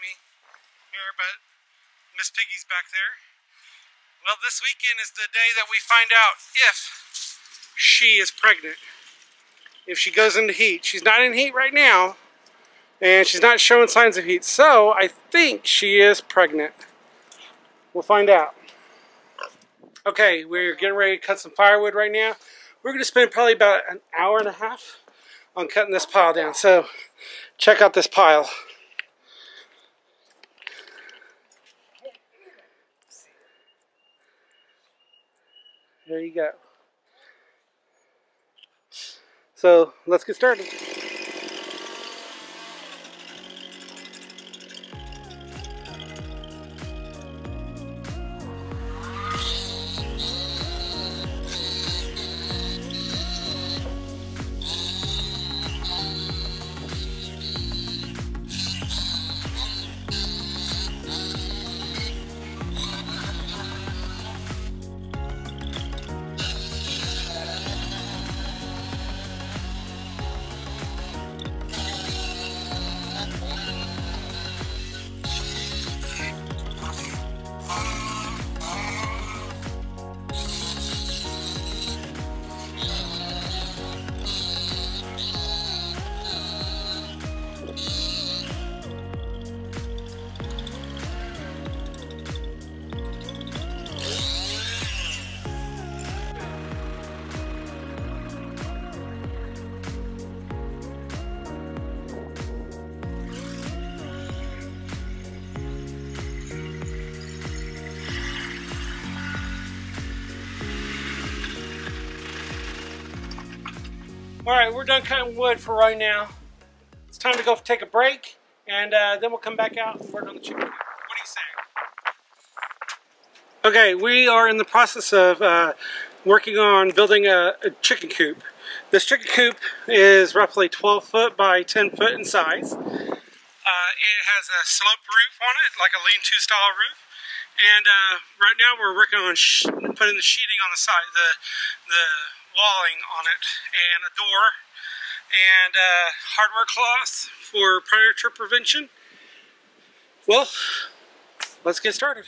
me here, but Miss Piggy's back there. Well, this weekend is the day that we find out if she is pregnant. If she goes into heat. She's not in heat right now, and she's not showing signs of heat. So I think she is pregnant. We'll find out. Okay, we're getting ready to cut some firewood right now. We're going to spend probably about an hour and a half on cutting this pile down. So check out this pile. There you go. So let's get started. All right, we're done cutting wood for right now. It's time to go take a break, and uh, then we'll come back out and work on the chicken coop. What do you say? Okay, we are in the process of uh, working on building a, a, chicken coop. This chicken coop is roughly 12 foot by 10 foot in size. Uh, it has a sloped roof on it, like a lean-to style roof. And uh, right now we're working on putting the sheeting on the side, the the walling on it, and a door, and uh, hardware cloth for predator prevention. Well, let's get started.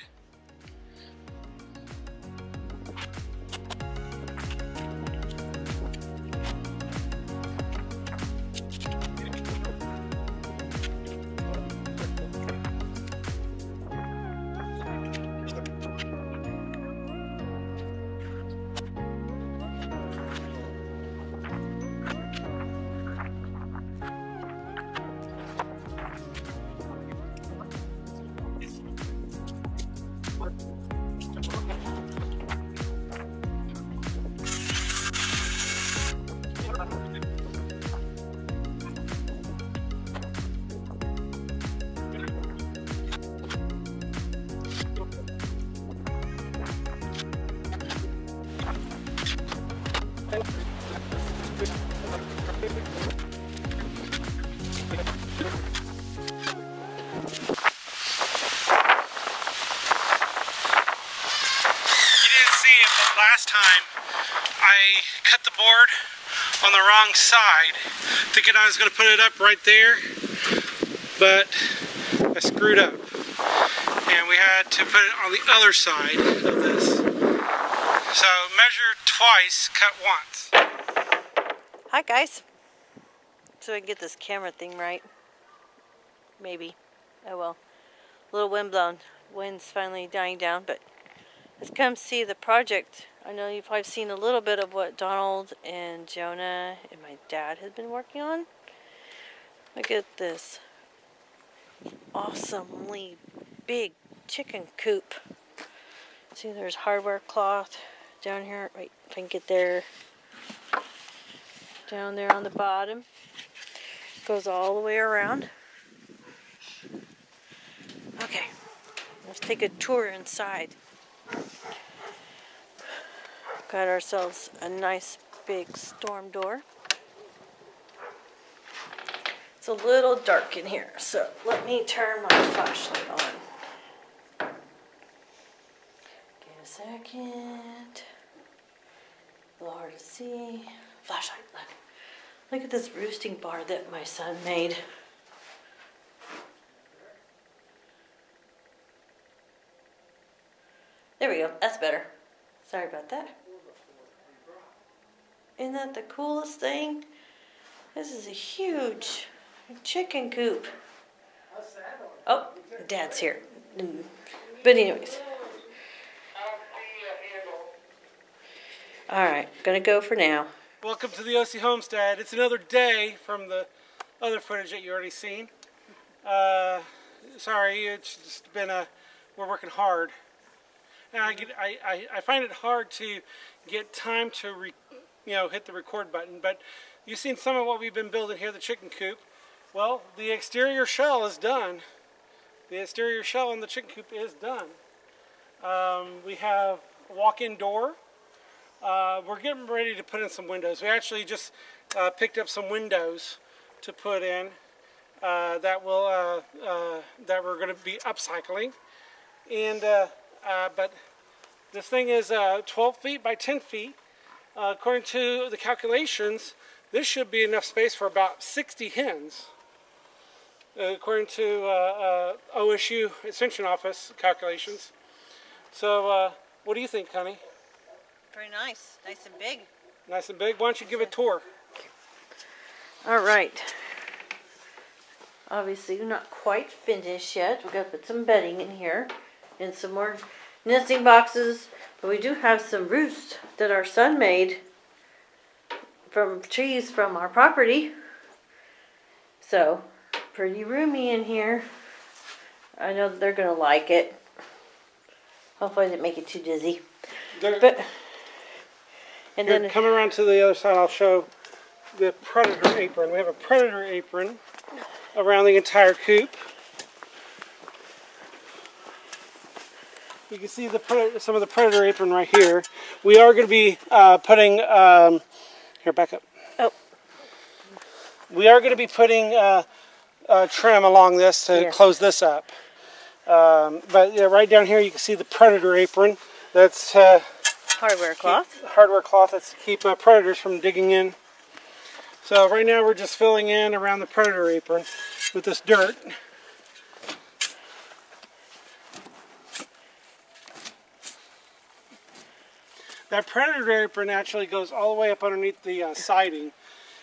On the wrong side, thinking I was going to put it up right there, but I screwed up. And we had to put it on the other side of this. So measure twice, cut once. Hi guys. So I can get this camera thing right. Maybe. Oh well. A little wind blown. Wind's finally dying down, but let's come see the project I know you've probably seen a little bit of what Donald and Jonah and my dad had been working on. Look at this awesomely big chicken coop. See, there's hardware cloth down here. Right, if I can get there. Down there on the bottom. Goes all the way around. Okay, let's take a tour inside. Got ourselves a nice big storm door. It's a little dark in here, so let me turn my flashlight on. Give a second. A little hard to see. Flashlight, look. Look at this roosting bar that my son made. There we go, that's better. Sorry about that. Isn't that the coolest thing? This is a huge chicken coop. Oh, Dad's here. But anyways. All right, gonna go for now. Welcome to the Ohse Homestead. It's another day from the other footage that you already seen. Uh, sorry, it's just been a, we're working hard. And I, get, I, I, I find it hard to get time to, you know, hit the record button. But you've seen some of what we've been building here, the chicken coop. Well, the exterior shell is done. The exterior shell on the chicken coop is done. Um, we have a walk-in door. Uh, we're getting ready to put in some windows. We actually just uh, picked up some windows to put in uh, that will uh, uh, that we're going to be upcycling. And uh, but this thing is 12 feet by 10 feet. Uh, according to the calculations, this should be enough space for about 60 hens. Uh, according to uh, OSU Extension Office calculations. So, what do you think, honey? Very nice. Nice and big. Nice and big. Why don't you give a tour? All right. Obviously, we're not quite finished yet. We've got to put some bedding in here and some more nesting boxes. But we do have some roosts that our son made from trees from our property. So, pretty roomy in here. I know they're going to like it. Hopefully, I didn't make it too dizzy. They're, But, and here, then, come around to the other side. I'll show the predator apron. We have a predator apron around the entire coop. You can see the predator, some of the predator apron right here. We are going to be uh, putting um, here. Back up. oh, We are going to be putting uh, uh, trim along this to Yeah. close this up. Um, but yeah, right down here you can see the predator apron. That's uh, hardware cloth. hardware cloth that's to keep uh, predators from digging in. So right now we're just filling in around the predator apron with this dirt. That predator apron actually goes all the way up underneath the uh, siding.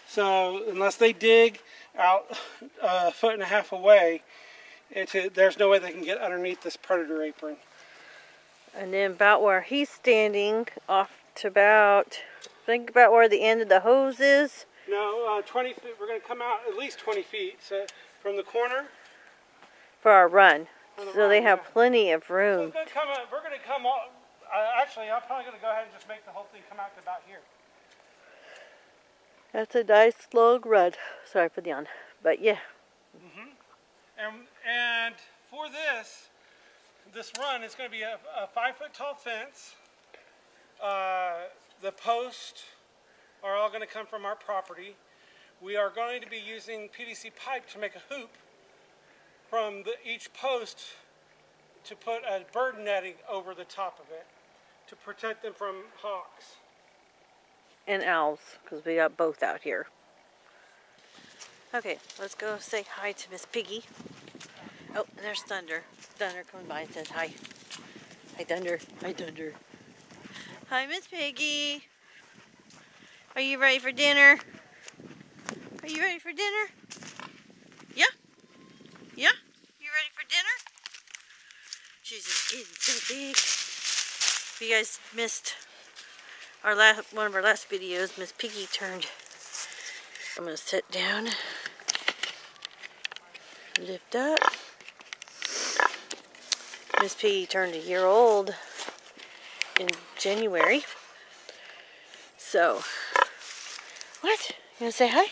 So unless they dig out uh, a foot and a half away, it's a, there's no way they can get underneath this predator apron. And then about where he's standing, off to about, think about where the end of the hose is. No, uh, 20 feet. We're going to come out at least 20 feet. So from the corner. for our run. The So they have yeah. plenty of So room. it's gonna come. out- We're going to come. All, uh, actually, I'm probably going to go ahead and just make the whole thing come out to about here. That's a nice long run. Sorry for the on, But yeah, Mhm. And and for this, this run is going to be a, a five foot tall fence. Uh, the posts are all going to come from our property. We are going to be using PVC pipe to make a hoop from the, each post to put a bird netting over the top of it to protect them from hawks. and owls, because we got both out here. Okay, let's go say hi to Miss Piggy. Oh, there's Thunder. Thunder coming by and says hi. Hi, Thunder. Hi, Thunder. Hi, Miss Piggy. Are you ready for dinner? Are you ready for dinner? Yeah? Yeah? You ready for dinner? She's just getting so big. If you guys missed our last one of our last videos, Miss Piggy turned. I'm gonna sit down, lift up. Miss Piggy turned a year old in January. So, what? You gonna say hi? You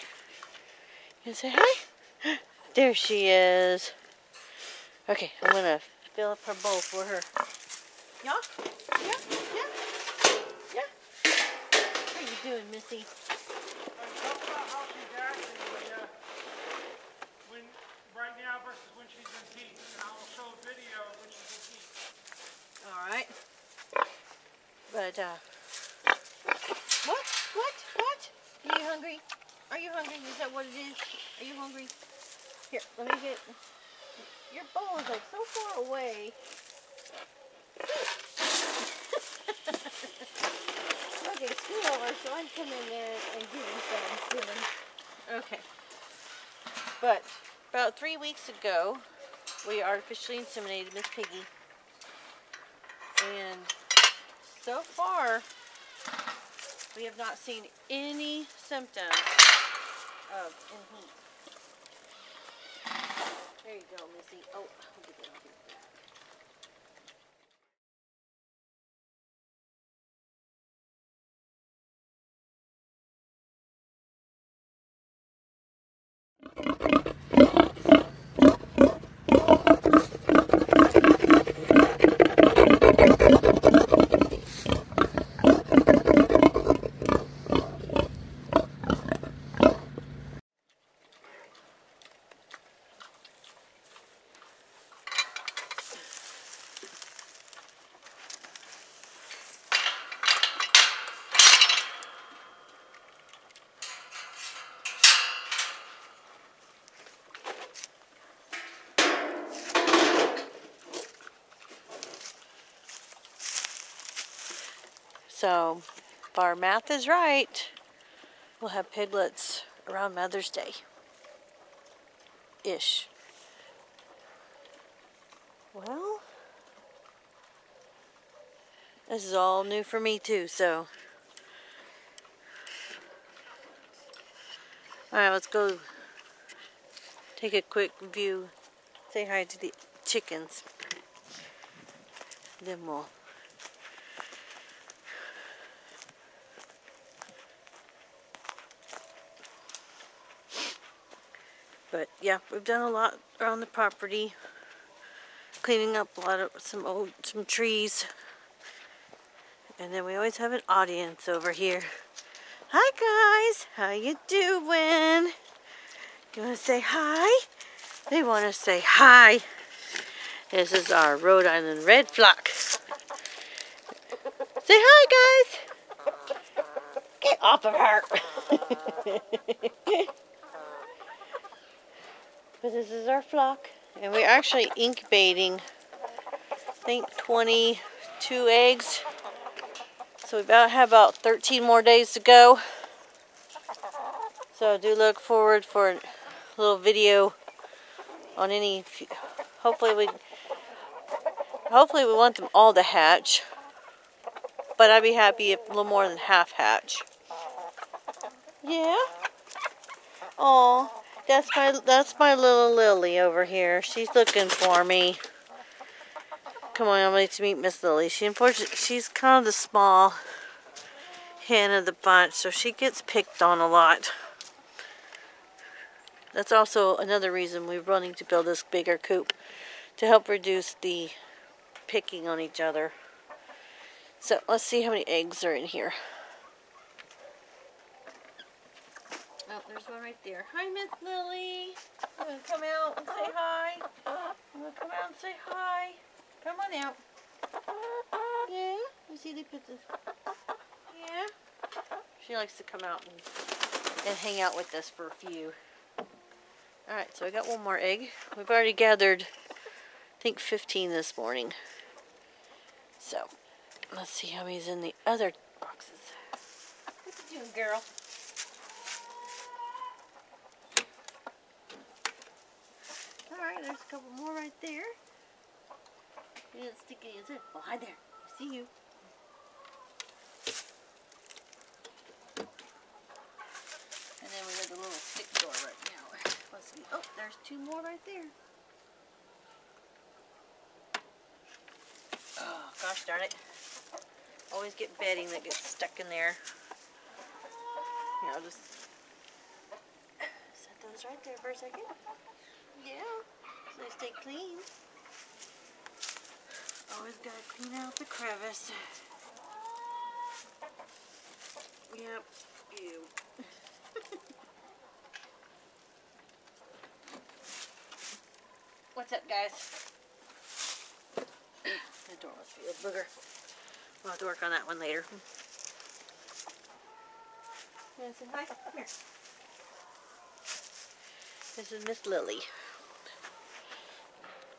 gonna say hi? There she is. Okay, I'm gonna fill up her bowl for her. Yeah? Yeah? How you doing, Missy? All right. But uh, what? What? What? Are you hungry? Are you hungry? Is that what it is? Are you hungry? Here, let me get. Your bowl is like so far away. So I can come in there and give you some. Okay. But about three weeks ago, we artificially inseminated Miss Piggy. And so far, we have not seen any symptoms of in heat. There you go, Missy. Oh, So, if our math is right, we'll have piglets around Mother's Day. Ish. Well, this is all new for me too, so. Alright, let's go take a quick view. Say hi to the chickens. Then we'll But yeah, we've done a lot around the property. Cleaning up a lot of some old some trees. And then we always have an audience over here. Hi guys, how you doing? You want to say hi? They want to say hi. This is our Rhode Island red flock. Say hi guys. Get off of her. But this is our flock. And we're actually incubating, I think 22 eggs. So we about have about 13 more days to go. So I do look forward for a little video on any, hopefully we, hopefully we want them all to hatch. But I'd be happy if a little more than half hatch. Yeah? Oh, that's my that's my little Lily over here. She's looking for me. Come on, I'm to meet Miss Lily. She unfortunately she's kind of the small hen of the bunch, so she gets picked on a lot. That's also another reason we're running to build this bigger coop to help reduce the picking on each other. So let's see how many eggs are in here. Oh, there's one right there. Hi, Miss Lily. You want to come out and say hi? To come out and say hi? Come on out. Yeah? You see the this. Yeah? She likes to come out and, and hang out with us for a few. Alright, so I got one more egg. We've already gathered, I think, 15 this morning. So, let's see how many's in the other boxes. What you doing, girl? There's a couple more right there. You didn't stick it in. Well, hi there. I see you. And then we the little stick door right now. Let's see. Oh, there's two more right there. Oh, gosh darn it. Always get bedding that gets stuck in there. Here, I'll just set those right there for a second. Yeah, so they stay clean. Always gotta clean out the crevice. Yep, ew. What's up, guys? the door must be a booger. We'll have to work on that one later. You say hi? Come here. This is Miss Lily.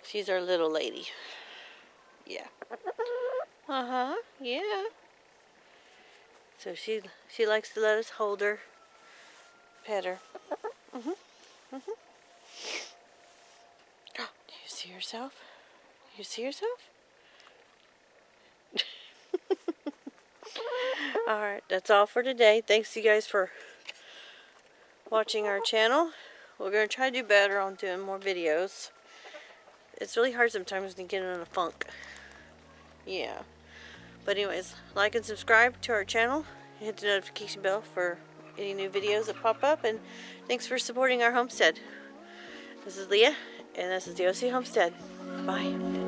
She's our little lady. Yeah. Uh-huh. Yeah. So she she likes to let us hold her, pet her. Mhm. Mhm. Do you see yourself? You see yourself? Alright, that's all for today. Thanks you guys for watching our channel. We're going to try to do better on doing more videos. It's really hard sometimes to get in a funk. Yeah. But anyways, like and subscribe to our channel. Hit the notification bell for any new videos that pop up. And thanks for supporting our homestead. This is Leah, and this is the Ohse Homestead. Bye.